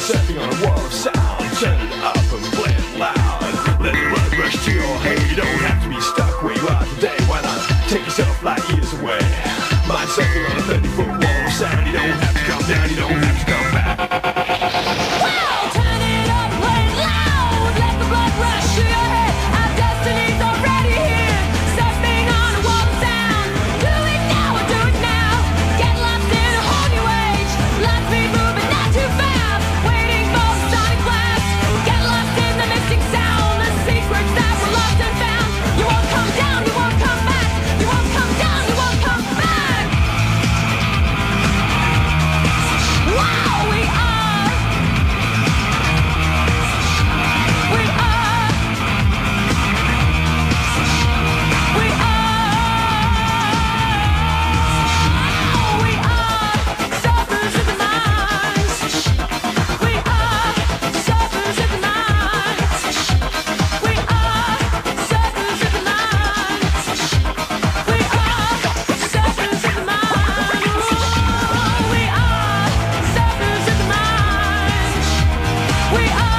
stepping on a wall of sound. We are